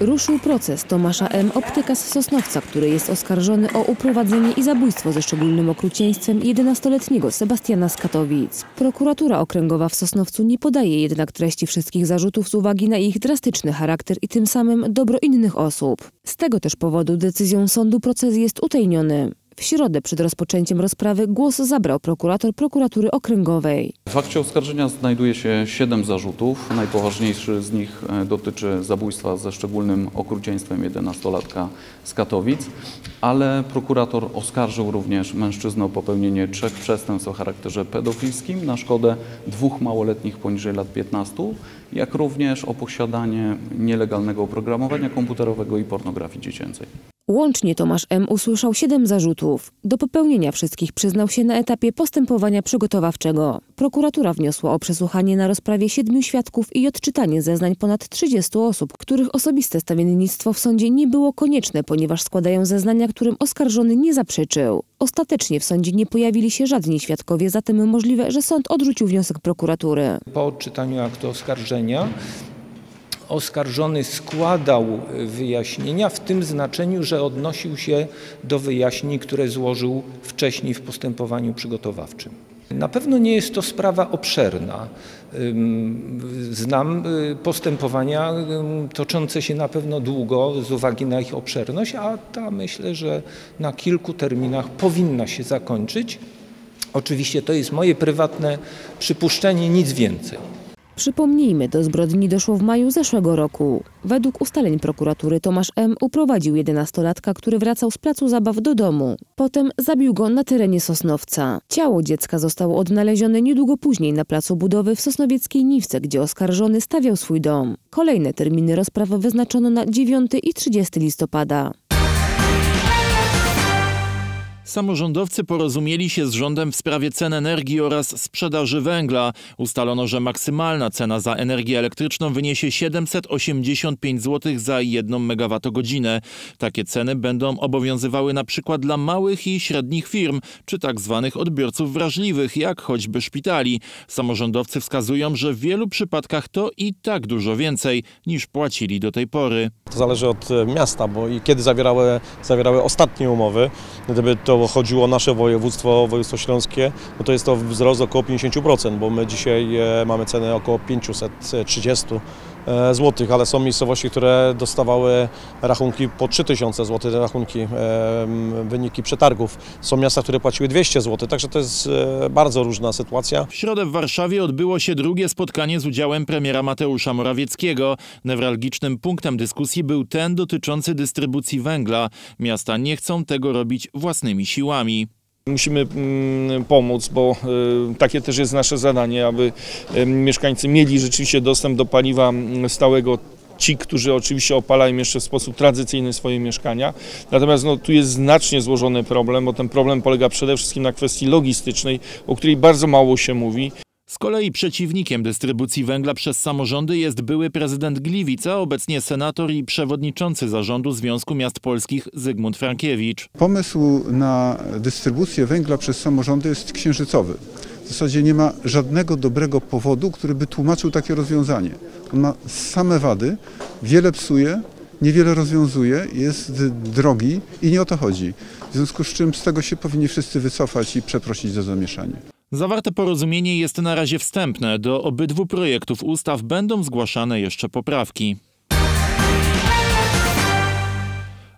Ruszył proces Tomasza M. Optyka z Sosnowca, który jest oskarżony o uprowadzenie i zabójstwo ze szczególnym okrucieństwem 11-letniego Sebastiana z Katowic. Prokuratura Okręgowa w Sosnowcu nie podaje jednak treści wszystkich zarzutów z uwagi na ich drastyczny charakter i tym samym dobro innych osób. Z tego też powodu decyzją sądu proces jest utajniony. W środę przed rozpoczęciem rozprawy głos zabrał prokurator prokuratury okręgowej. W akcie oskarżenia znajduje się siedem zarzutów. Najpoważniejszy z nich e, dotyczy zabójstwa ze szczególnym okrucieństwem 11-latka z Katowic, ale prokurator oskarżył również mężczyznę o popełnienie trzech przestępstw o charakterze pedofilskim na szkodę dwóch małoletnich poniżej lat 15, jak również o posiadanie nielegalnego oprogramowania komputerowego i pornografii dziecięcej. Łącznie Tomasz M. usłyszał siedem zarzutów. Do popełnienia wszystkich przyznał się na etapie postępowania przygotowawczego. Prokuratura wniosła o przesłuchanie na rozprawie siedmiu świadków i odczytanie zeznań ponad 30 osób, których osobiste stawiennictwo w sądzie nie było konieczne, ponieważ składają zeznania, którym oskarżony nie zaprzeczył. Ostatecznie w sądzie nie pojawili się żadni świadkowie, zatem możliwe, że sąd odrzucił wniosek prokuratury. Po odczytaniu aktu oskarżenia oskarżony składał wyjaśnienia w tym znaczeniu, że odnosił się do wyjaśnień, które złożył wcześniej w postępowaniu przygotowawczym. Na pewno nie jest to sprawa obszerna. Znam y, postępowania toczące się na pewno długo z uwagi na ich obszerność, a ta myślę, że na kilku terminach powinna się zakończyć. Oczywiście to jest moje prywatne przypuszczenie, nic więcej. Przypomnijmy, do zbrodni doszło w maju zeszłego roku. Według ustaleń prokuratury Tomasz M. uprowadził 11-latka, który wracał z placu zabaw do domu. Potem zabił go na terenie Sosnowca. Ciało dziecka zostało odnalezione niedługo później na placu budowy w Sosnowieckiej Niwce, gdzie oskarżony stawiał swój dom. Kolejne terminy rozprawy wyznaczono na 9 i 30 listopada. Samorządowcy porozumieli się z rządem w sprawie cen energii oraz sprzedaży węgla. Ustalono, że maksymalna cena za energię elektryczną wyniesie 785 zł za 1 MWh. Takie ceny będą obowiązywały na przykład dla małych i średnich firm, czy tak zwanych odbiorców wrażliwych, jak choćby szpitali. Samorządowcy wskazują, że w wielu przypadkach to i tak dużo więcej niż płacili do tej pory. To zależy od e, miasta, bo i kiedy zawierały, zawierały ostatnie umowy, gdyby to chodziło o nasze województwo, województwo śląskie, no to jest to wzrost około 50%, bo my dzisiaj e, mamy cenę około 530 e, zł, ale są miejscowości, które dostawały rachunki po 3000 zł, rachunki, wyniki przetargów. Są miasta, które płaciły 200 zł, także to jest bardzo różna sytuacja. W środę w Warszawie odbyło się drugie spotkanie z udziałem premiera Mateusza Morawieckiego. Newralgicznym punktem dyskusji był ten dotyczący dystrybucji węgla. Miasta nie chcą tego robić własnymi siłami. Musimy mm, pomóc, bo y, takie też jest nasze zadanie, aby y, mieszkańcy mieli rzeczywiście dostęp do paliwa mm, stałego ci, którzy oczywiście opalają jeszcze w sposób tradycyjny swoje mieszkania. Natomiast no, tu jest znacznie złożony problem, bo ten problem polega przede wszystkim na kwestii logistycznej, o której bardzo mało się mówi. Z kolei przeciwnikiem dystrybucji węgla przez samorządy jest były prezydent Gliwica, obecnie senator i przewodniczący zarządu Związku Miast Polskich Zygmunt Frankiewicz. Pomysł na dystrybucję węgla przez samorządy jest księżycowy. W zasadzie nie ma żadnego dobrego powodu, który by tłumaczył takie rozwiązanie. On ma same wady, wiele psuje, niewiele rozwiązuje, jest drogi i nie o to chodzi. W związku z czym z tego się powinni wszyscy wycofać i przeprosić za zamieszanie. Zawarte porozumienie jest na razie wstępne. Do obydwu projektów ustaw będą zgłaszane jeszcze poprawki.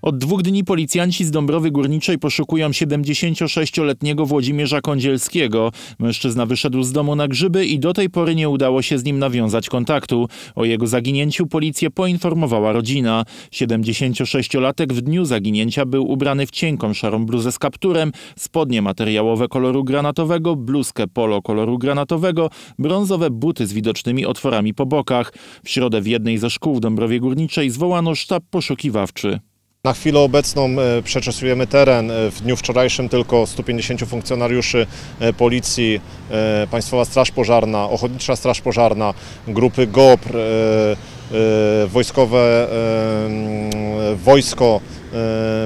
Od dwóch dni policjanci z Dąbrowy Górniczej poszukują 76-letniego Włodzimierza Kądzielskiego. Mężczyzna wyszedł z domu na grzyby i do tej pory nie udało się z nim nawiązać kontaktu. O jego zaginięciu policję poinformowała rodzina. 76-latek w dniu zaginięcia był ubrany w cienką szarą bluzę z kapturem, spodnie materiałowe koloru granatowego, bluzkę polo koloru granatowego, brązowe buty z widocznymi otworami po bokach. W środę w jednej ze szkół w Dąbrowie Górniczej zwołano sztab poszukiwawczy. Na chwilę obecną e, przeczesujemy teren. E, w dniu wczorajszym tylko 150 funkcjonariuszy e, Policji, Państwowa Straż Pożarna, Ochotnicza Straż Pożarna, grupy GOPR, wojskowe wojsko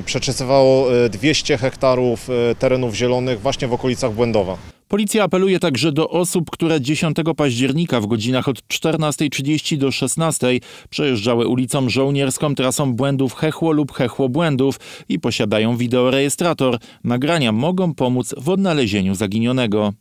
przeczesywało 200 hektarów terenów zielonych właśnie w okolicach Błędowa. Policja apeluje także do osób, które 10 października w godzinach od 14.30 do 16.00 przejeżdżały ulicą Żołnierską trasą błędów Hechło lub Hechło Błędów i posiadają wideorejestrator. Nagrania mogą pomóc w odnalezieniu zaginionego.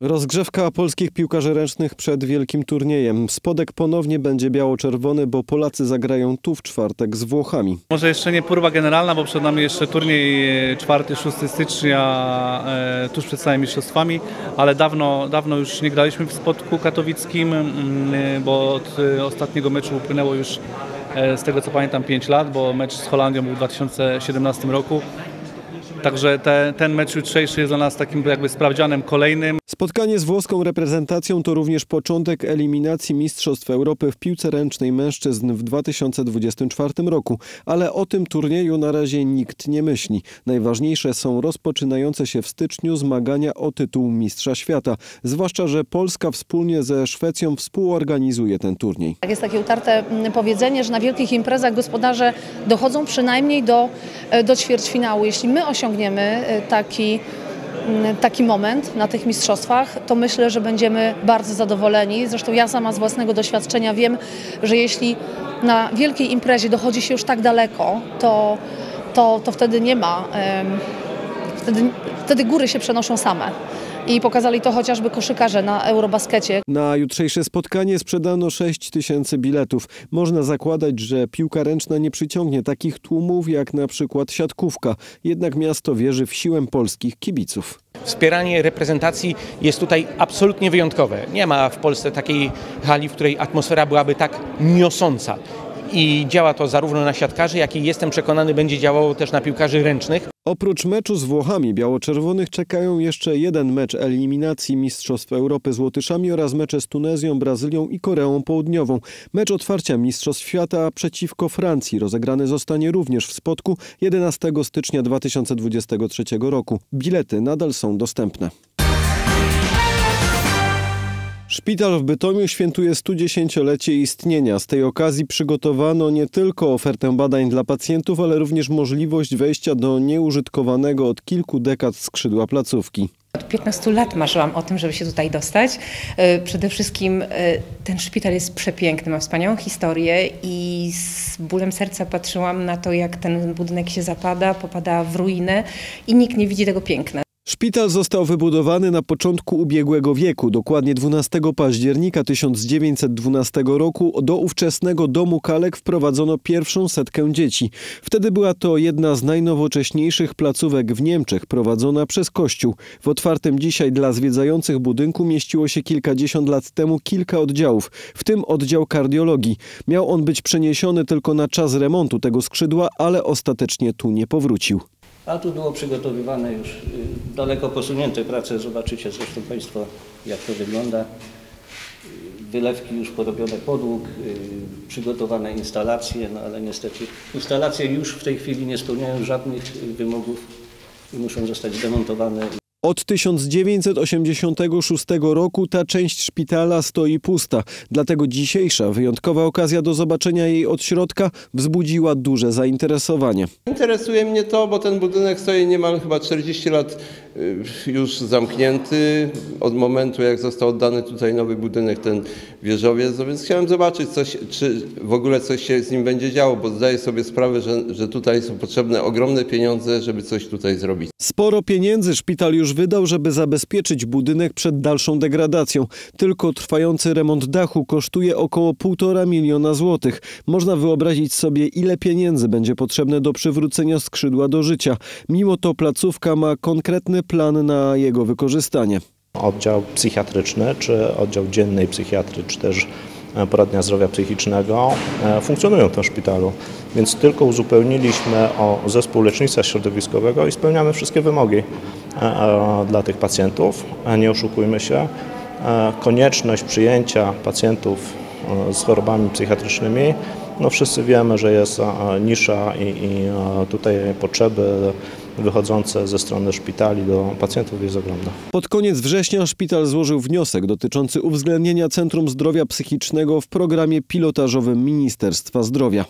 Rozgrzewka polskich piłkarzy ręcznych przed wielkim turniejem. Spodek ponownie będzie biało-czerwony, bo Polacy zagrają tu w czwartek z Włochami. Może jeszcze nie próba generalna, bo przed nami jeszcze turniej 4-6 stycznia e, tuż przed samymi mistrzostwami, ale dawno, dawno już nie graliśmy w Spodku katowickim, mm, bo od e, ostatniego meczu upłynęło już e, z tego co pamiętam 5 lat, bo mecz z Holandią był w 2017 roku. Także te, ten mecz jutrzejszy jest dla nas takim jakby sprawdzianem kolejnym. Spotkanie z włoską reprezentacją to również początek eliminacji Mistrzostw Europy w piłce ręcznej mężczyzn w 2024 roku, ale o tym turnieju na razie nikt nie myśli. Najważniejsze są rozpoczynające się w styczniu zmagania o tytuł Mistrza Świata, zwłaszcza, że Polska wspólnie ze Szwecją współorganizuje ten turniej. Jest takie utarte mm, powiedzenie, że na wielkich imprezach gospodarze dochodzą przynajmniej do, e, do ćwierćfinału. Jeśli my osiągniemy e, taki mm, taki moment na tych mistrzostwach, to myślę, że będziemy bardzo zadowoleni. Zresztą ja sama z własnego doświadczenia wiem, że jeśli na wielkiej imprezie dochodzi się już tak daleko, to, to, to wtedy nie ma, wtedy, wtedy góry się przenoszą same. I pokazali to chociażby koszykarze na Eurobaskecie. Na jutrzejsze spotkanie sprzedano 6 tysięcy biletów. Można zakładać, że piłka ręczna nie przyciągnie takich tłumów jak na przykład siatkówka. Jednak miasto wierzy w siłę polskich kibiców. Wspieranie reprezentacji jest tutaj absolutnie wyjątkowe. Nie ma w Polsce takiej hali, w której atmosfera byłaby tak niosąca. I działa to zarówno na siatkarzy, jak i jestem przekonany będzie działało też na piłkarzy ręcznych. Oprócz meczu z Włochami biało-czerwonych czekają jeszcze jeden mecz eliminacji Mistrzostw Europy z Łotyszami oraz mecze z Tunezją, Brazylią i Koreą Południową. Mecz otwarcia Mistrzostw Świata przeciwko Francji rozegrany zostanie również w Spodku 11 stycznia 2023 roku. Bilety nadal są dostępne. Szpital w Bytomiu świętuje 110-lecie istnienia. Z tej okazji przygotowano nie tylko ofertę badań dla pacjentów, ale również możliwość wejścia do nieużytkowanego od kilku dekad skrzydła placówki. Od 15 lat marzyłam o tym, żeby się tutaj dostać. E, Przede wszystkim e, ten szpital jest przepiękny, ma wspaniałą historię i z bólem serca patrzyłam na to, jak ten budynek się zapada, popada w ruinę i nikt nie widzi tego piękna. Szpital został wybudowany na początku ubiegłego wieku, dokładnie 12 października 1912 roku. Do ówczesnego domu kalek wprowadzono pierwszą setkę dzieci. Wtedy była to jedna z najnowocześniejszych placówek w Niemczech, prowadzona przez Kościół. W otwartym dzisiaj dla zwiedzających budynku mieściło się kilkadziesiąt lat temu kilka oddziałów, w tym oddział kardiologii. Miał on być przeniesiony tylko na czas remontu tego skrzydła, ale ostatecznie tu nie powrócił. A tu było przygotowywane już y, daleko posunięte prace. Zobaczycie zresztą Państwo, jak to wygląda. Y, Wylewki już porobione podłóg, y, przygotowane instalacje, no ale niestety instalacje już w tej chwili nie spełniają żadnych wymogów i muszą zostać zdemontowane. Od 1986 roku ta część szpitala stoi pusta, dlatego dzisiejsza wyjątkowa okazja do zobaczenia jej od środka wzbudziła duże zainteresowanie. Interesuje mnie to, bo ten budynek stoi niemal chyba 40 lat już zamknięty od momentu, jak został oddany tutaj nowy budynek, ten wieżowiec, no więc chciałem zobaczyć, coś, czy w ogóle coś się z nim będzie działo, bo zdaję sobie sprawę, że, że tutaj są potrzebne ogromne pieniądze, żeby coś tutaj zrobić. Sporo pieniędzy szpital już wydał, żeby zabezpieczyć budynek przed dalszą degradacją. Tylko trwający remont dachu kosztuje około 1,5 miliona złotych. Można wyobrazić sobie, ile pieniędzy będzie potrzebne do przywrócenia skrzydła do życia. Mimo to placówka ma konkretny plan na jego wykorzystanie. Oddział psychiatryczny, czy oddział dziennej psychiatry, czy też e, poradnia zdrowia psychicznego e, funkcjonują w tym szpitalu. Więc tylko uzupełniliśmy o zespół lecznictwa środowiskowego i spełniamy wszystkie wymogi e, dla tych pacjentów. Nie oszukujmy się. Konieczność przyjęcia pacjentów z chorobami psychiatrycznymi, no wszyscy wiemy, że jest nisza i, i tutaj potrzeby wychodzące ze strony szpitali do pacjentów jest ogromna. Pod koniec września szpital złożył wniosek dotyczący uwzględnienia Centrum Zdrowia Psychicznego w programie pilotażowym Ministerstwa Zdrowia.